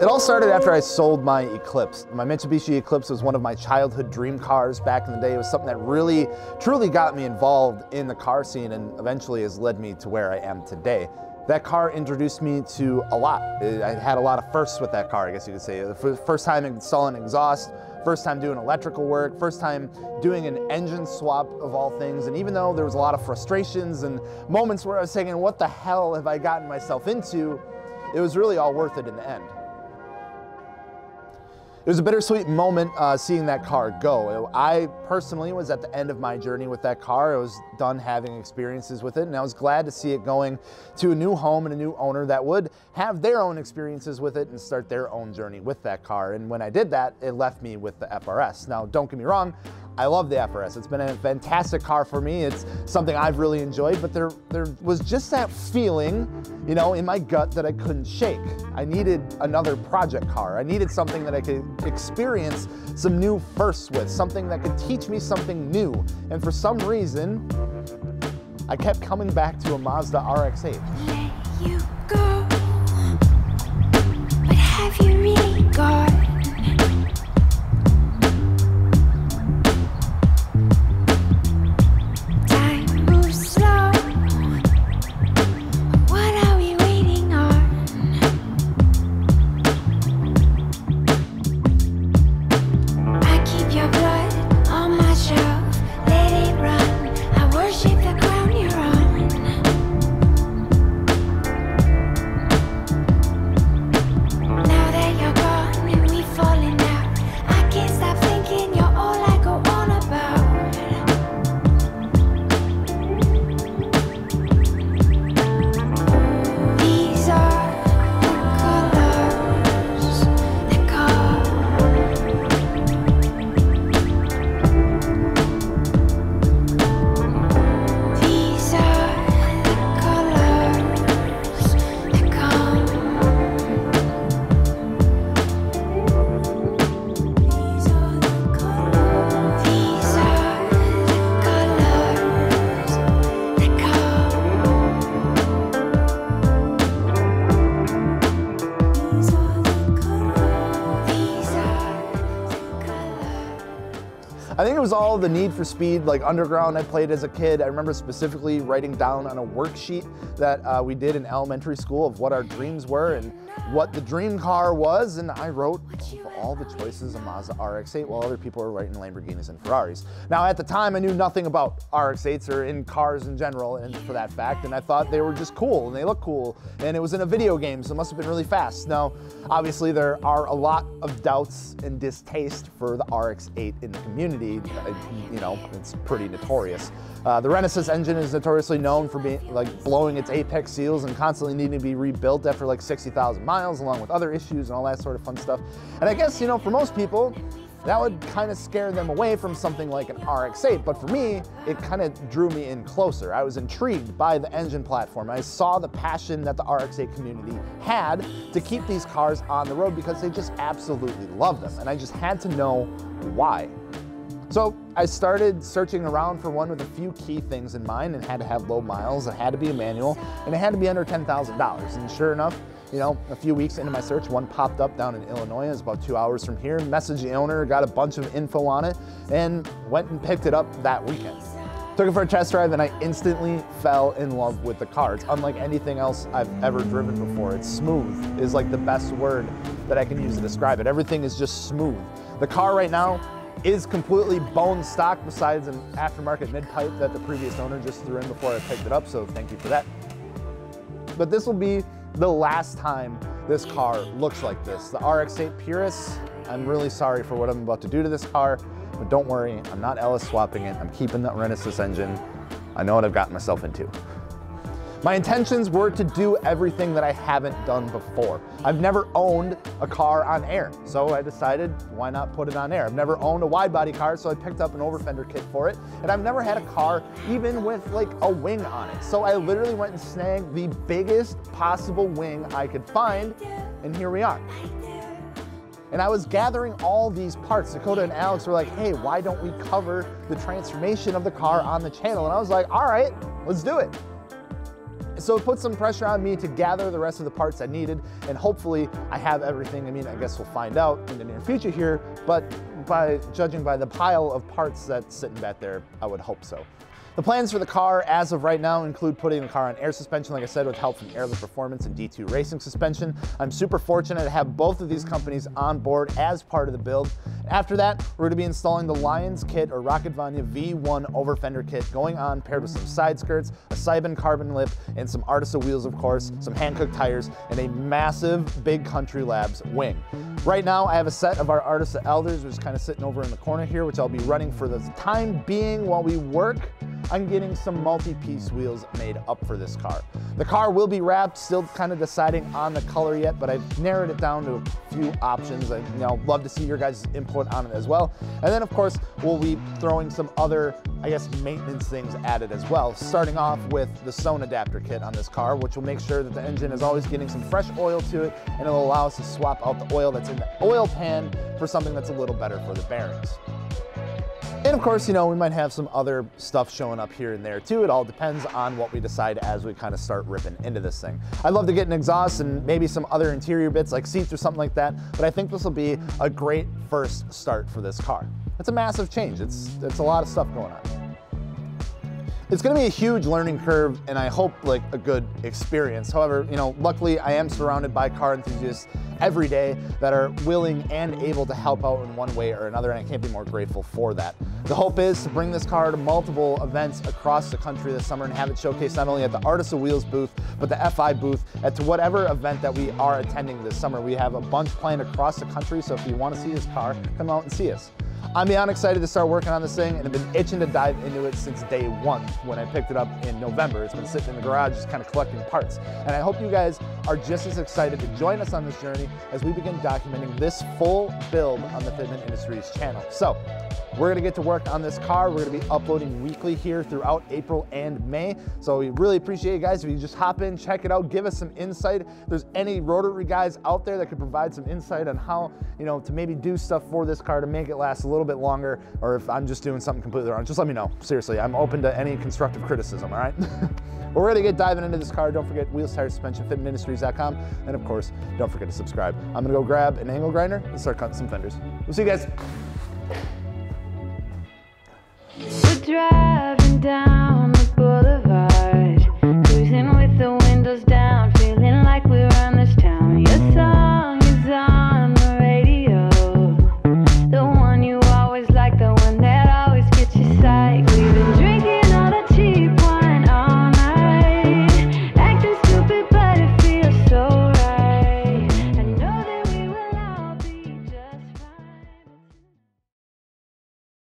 It all started after I sold my Eclipse. My Mitsubishi Eclipse was one of my childhood dream cars back in the day. It was something that really, truly got me involved in the car scene and eventually has led me to where I am today. That car introduced me to a lot. I had a lot of firsts with that car, I guess you could say. The first time installing exhaust, first time doing electrical work, first time doing an engine swap of all things. And even though there was a lot of frustrations and moments where I was thinking, what the hell have I gotten myself into? It was really all worth it in the end. It was a bittersweet moment uh, seeing that car go. I personally was at the end of my journey with that car. I was done having experiences with it and I was glad to see it going to a new home and a new owner that would have their own experiences with it and start their own journey with that car. And when I did that, it left me with the FRS. Now, don't get me wrong, I love the FRS. It's been a fantastic car for me. It's something I've really enjoyed, but there, there was just that feeling, you know, in my gut that I couldn't shake. I needed another project car. I needed something that I could experience some new firsts with, something that could teach me something new. And for some reason, I kept coming back to a Mazda RX-8. Let you go, but have you really the need for speed, like Underground I played as a kid. I remember specifically writing down on a worksheet that uh, we did in elementary school of what our dreams were and what the dream car was, and I wrote all the choices a Mazda RX-8 while other people were writing Lamborghinis and Ferraris. Now at the time I knew nothing about RX-8s or in cars in general and for that fact, and I thought they were just cool and they look cool, and it was in a video game, so it must have been really fast. Now, obviously there are a lot of doubts and distaste for the RX-8 in the community. You know, it's pretty notorious. Uh, the Renesis engine is notoriously known for being like blowing its apex seals and constantly needing to be rebuilt after like 60,000 miles, along with other issues and all that sort of fun stuff. And I guess, you know, for most people, that would kind of scare them away from something like an RX-8, but for me, it kind of drew me in closer. I was intrigued by the engine platform. I saw the passion that the RX-8 community had to keep these cars on the road because they just absolutely love them, and I just had to know why. So I started searching around for one with a few key things in mind and had to have low miles, it had to be a manual, and it had to be under $10,000. And sure enough, you know, a few weeks into my search, one popped up down in Illinois. It's about two hours from here. Messaged the owner, got a bunch of info on it, and went and picked it up that weekend. Took it for a test drive and I instantly fell in love with the car. It's unlike anything else I've ever driven before. It's smooth is like the best word that I can use to describe it. Everything is just smooth. The car right now is completely bone stock besides an aftermarket mid-pipe that the previous owner just threw in before I picked it up, so thank you for that. But this will be the last time this car looks like this. The RX-8 Purus, I'm really sorry for what I'm about to do to this car, but don't worry, I'm not LS swapping it. I'm keeping that Renesis engine. I know what I've gotten myself into. My intentions were to do everything that I haven't done before. I've never owned a car on air, so I decided why not put it on air. I've never owned a wide body car, so I picked up an overfender kit for it, and I've never had a car even with like a wing on it. So I literally went and snagged the biggest possible wing I could find, and here we are. And I was gathering all these parts. Dakota and Alex were like, hey, why don't we cover the transformation of the car on the channel? And I was like, all right, let's do it. So it put some pressure on me to gather the rest of the parts I needed, and hopefully I have everything. I mean, I guess we'll find out in the near future here, but by judging by the pile of parts that's sitting back there, I would hope so. The plans for the car as of right now include putting the car on air suspension, like I said, with help from Airlift Performance and D2 Racing Suspension. I'm super fortunate to have both of these companies on board as part of the build. After that, we're gonna be installing the Lions kit or Rocket Bunny V1 over fender kit going on paired with some side skirts, a Seibon carbon lip, and some Artisa wheels, of course, some Hankook tires, and a massive Big Country Labs wing. Right now, I have a set of our Artisa Elders, which is kind of sitting over in the corner here, which I'll be running for the time being while we work on getting some multi-piece wheels made up for this car. The car will be wrapped, still kind of deciding on the color yet, but I've narrowed it down to a few options. I you know, love to see your guys' input on it as well. And then of course, we'll be throwing some other, I guess, maintenance things added as well, starting off with the Zone adapter kit on this car, which will make sure that the engine is always getting some fresh oil to it, and it'll allow us to swap out the oil that's in the oil pan for something that's a little better for the bearings. And of course, you know, we might have some other stuff showing up here and there too. It all depends on what we decide as we kind of start ripping into this thing. I'd love to get an exhaust and maybe some other interior bits like seats or something like that, but I think this will be a great first start for this car. It's a massive change. It's, it's a lot of stuff going on. It's gonna be a huge learning curve and I hope like a good experience. However, you know, luckily I am surrounded by car enthusiasts every day that are willing and able to help out in one way or another and I can't be more grateful for that. The hope is to bring this car to multiple events across the country this summer and have it showcased not only at the Artisa Wheels booth, but the FI booth, at to whatever event that we are attending this summer. We have a bunch planned across the country, so if you wanna see this car, come out and see us. I'm beyond excited to start working on this thing and have been itching to dive into it since day one when I picked it up in November. It's been sitting in the garage just kind of collecting parts. And I hope you guys are just as excited to join us on this journey as we begin documenting this full build on the Fitment Industries channel. So we're gonna get to work on this car. We're gonna be uploading weekly here throughout April and May. So we really appreciate you guys if you just hop in, check it out, give us some insight. If there's any rotary guys out there that could provide some insight on how, you know, to maybe do stuff for this car to make it last a little bit longer, or if I'm just doing something completely wrong, just let me know. Seriously, I'm open to any constructive criticism, all right? we're gonna get diving into this car. Don't forget wheels, tires, suspension, fitmentindustries.com. And of course, don't forget to subscribe. I'm gonna go grab an angle grinder and start cutting some fenders. We'll see you guys. We're driving down